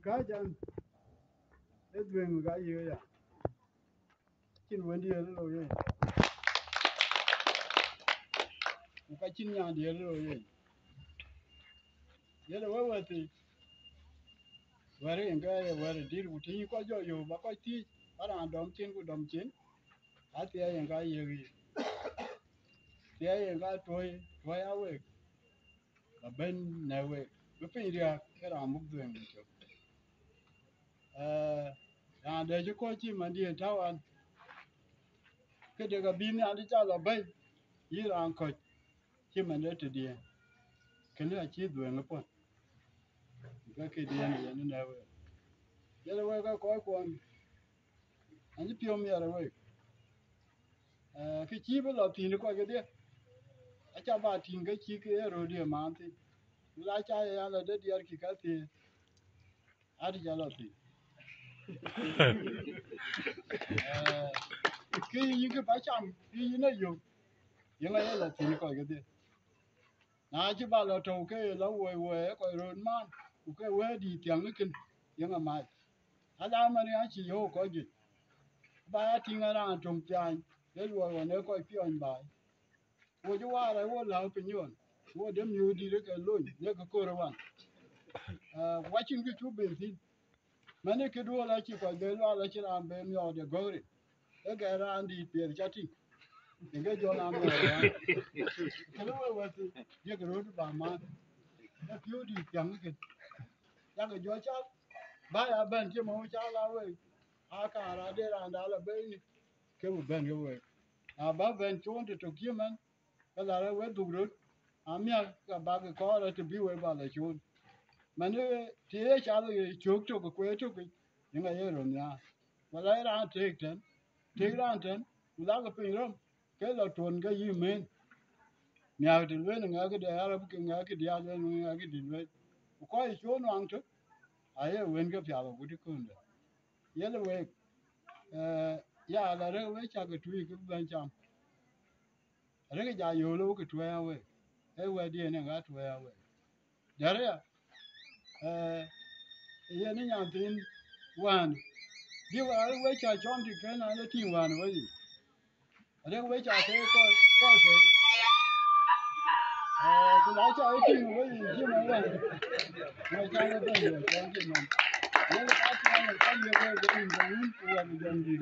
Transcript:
ka jan e dwen ga ye ya kin wendi ye lo ye u ka chin nya de lo ye ye lo wa ti Wari nga ye wari dir u ti ko jo yo ba ko ti ara dom chin ku dom chin a ti ye nga ye gi ti ye nga toy toy awe. Ka ben na we bu pin ria era muk dwen ni cho de cho coi chi mà đi thao ăn. Cái điều cái pin này đi cha là bay ý là ăn coi chi mà để từ đi cái này chi đuổi nó con. Cái cái đi này nó này vậy. Giờ là vậy cái coi con. Anh chỉ piom giờ là vậy cái chi bây giờ thì nó coi cái đi à cha ba thì cái chi cái rồi đi mà thì. Lá cha là để đi ăn cái cái thì. Ăn đi là thì? Cái những cái bãi chạm ge như này dùng. Những cái là thì coi cái gì. Nãy chứ na chi ba lo to ke lo we we ko ro ma cái ke đi di tiang kinh, kin yi na ma a mà ma ni a chi yo ba ya ti nga ra tong tiang le lo wo coi ko pi on wo ju wa ra wo la pi nyon wo de mi di de ke lo ne ko ko ra wan eh wa chin ge chu tin ma ne ke do la chi ko ge lo la chi ran be mi o de go ri e ge ra di pi cha ti. Ge jo na mi o ya. Ke lo we ti ye ke ro ba ma. E pi o di tiang ni kin ya ge jo cha, ba ya ben chi mo cha la we. A ka ra de ra da la be ni. Ke bu ben ge we. A ba ben chon de to ki man ka la we du ru a mi ka ba ge ko ra te bi we ba la chon ma ne ti ye cha le chok to ko kwe to ki ni ga ye ro nya ma la ra te ten te ra ten u la ga pin rom ke la ton cái yi mình, nya de we nga ge de ara bu ke nga ge de ya le nga ge de we ko ye chon wang to a ye wen cái pya đó, gu đi cùng de ye le we giờ ya la re we cha ge tu ge ban cham re cái ja yo lo ge tu ya we e we di ne ga tu ya we ja ya eh ye ni nya tin wan. Di wa re we cha chom ti ke na le ti wan we yi. Re we cha ke ko ko se. Eh ku la cha e ti we yi, ji ma wan we cha le ben yo chom ti man ye le ka ti na ka ye we ge ni ge ni ku wa ni ge ni